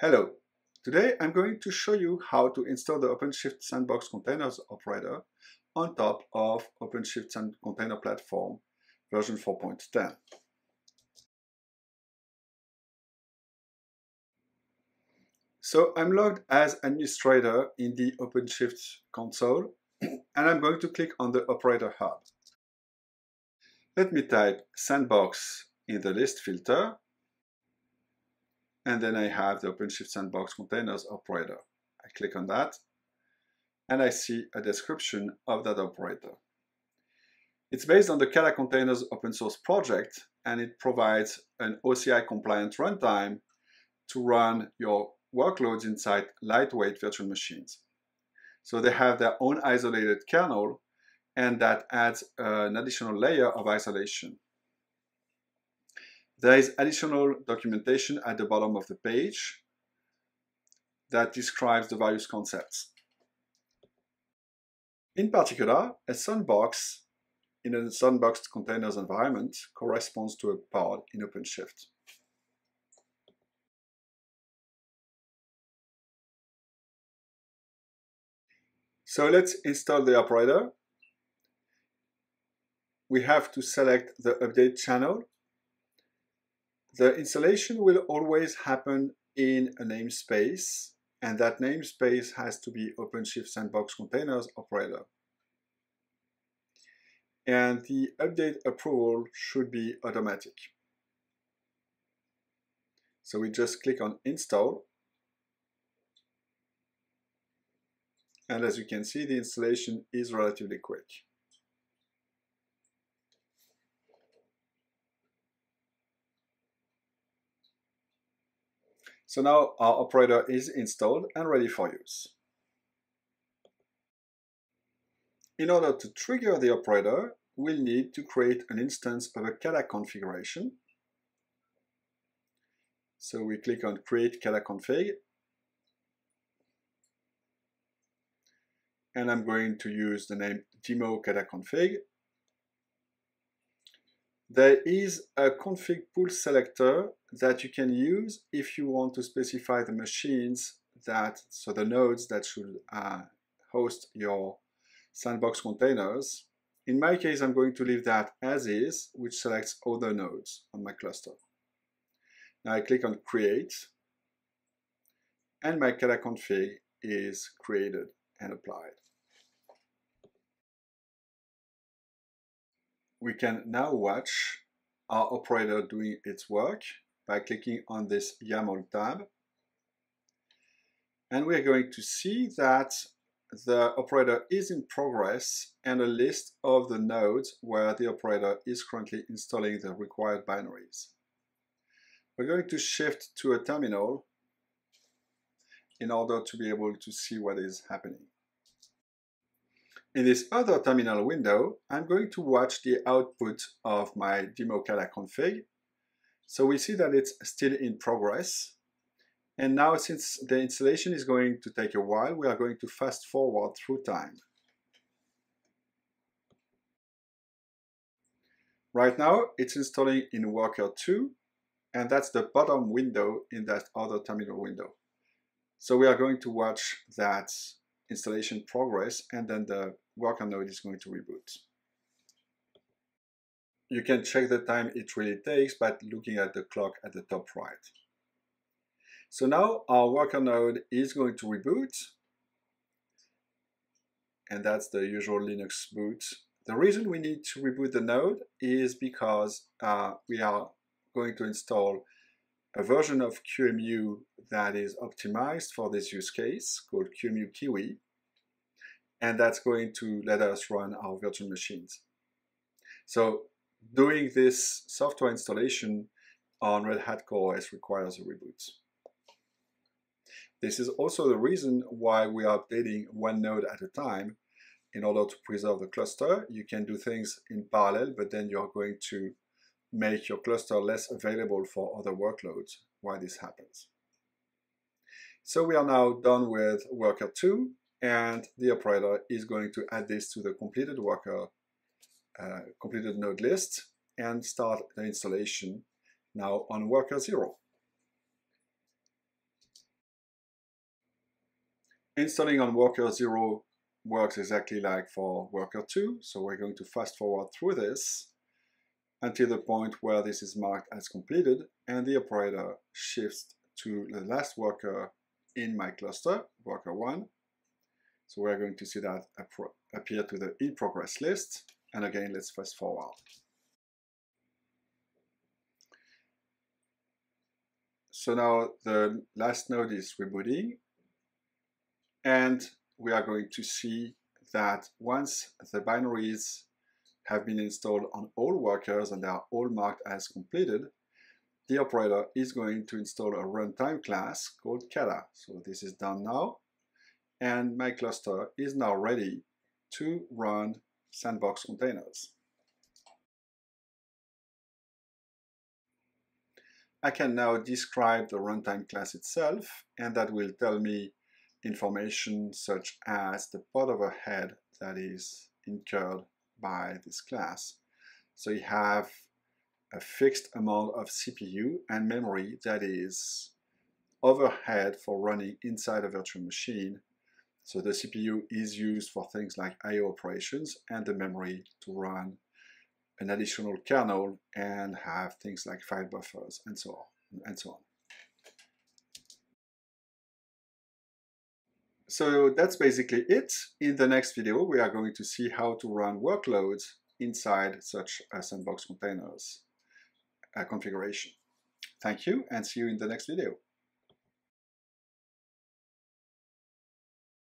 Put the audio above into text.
Hello, today I'm going to show you how to install the OpenShift Sandbox Containers operator on top of OpenShift Container Platform version 4.10. So I'm logged as administrator in the OpenShift console and I'm going to click on the operator hub. Let me type sandbox in the list filter and then I have the OpenShift Sandbox Containers operator. I click on that and I see a description of that operator. It's based on the Kata Containers open source project and it provides an OCI compliant runtime to run your workloads inside lightweight virtual machines. So they have their own isolated kernel and that adds an additional layer of isolation. There is additional documentation at the bottom of the page that describes the various concepts. In particular, a sandbox in a sandboxed containers environment corresponds to a pod in OpenShift. So let's install the operator. We have to select the update channel the installation will always happen in a namespace, and that namespace has to be OpenShift Sandbox Containers Operator. And the update approval should be automatic. So we just click on install. And as you can see, the installation is relatively quick. So now our operator is installed and ready for use. In order to trigger the operator, we'll need to create an instance of a Kata configuration. So we click on Create Kata Config. And I'm going to use the name demo Kata Config. There is a config pool selector that you can use if you want to specify the machines that, so the nodes that should uh, host your sandbox containers. In my case, I'm going to leave that as is, which selects other nodes on my cluster. Now I click on create and my Kata config is created and applied. We can now watch our operator doing its work by clicking on this YAML tab. And we're going to see that the operator is in progress and a list of the nodes where the operator is currently installing the required binaries. We're going to shift to a terminal in order to be able to see what is happening. In this other terminal window, I'm going to watch the output of my demo Kata config. So we see that it's still in progress. And now since the installation is going to take a while, we are going to fast forward through time. Right now, it's installing in Worker 2, and that's the bottom window in that other terminal window. So we are going to watch that installation progress, and then the worker node is going to reboot. You can check the time it really takes by looking at the clock at the top right. So now our worker node is going to reboot, and that's the usual Linux boot. The reason we need to reboot the node is because uh, we are going to install a version of QEMU that is optimized for this use case called QEMU Kiwi. And that's going to let us run our virtual machines. So doing this software installation on Red Hat CoreOS requires a reboot. This is also the reason why we are updating one node at a time in order to preserve the cluster. You can do things in parallel, but then you're going to make your cluster less available for other workloads while this happens. So we are now done with worker 2 and the operator is going to add this to the completed worker uh, completed node list and start the installation now on worker 0. Installing on worker 0 works exactly like for worker 2, so we're going to fast forward through this until the point where this is marked as completed and the operator shifts to the last worker in my cluster, worker 1. So we're going to see that appear to the in progress list. And again, let's fast forward. So now the last node is rebooting and we are going to see that once the binaries have been installed on all workers and they are all marked as completed, the operator is going to install a runtime class called Kata. So this is done now, and my cluster is now ready to run sandbox containers. I can now describe the runtime class itself, and that will tell me information such as the pod overhead that is incurred by this class. So you have a fixed amount of CPU and memory that is overhead for running inside a virtual machine. So the CPU is used for things like I.O. operations and the memory to run an additional kernel and have things like file buffers and so on and so on. So that's basically it. In the next video, we are going to see how to run workloads inside such a sandbox containers configuration. Thank you and see you in the next video.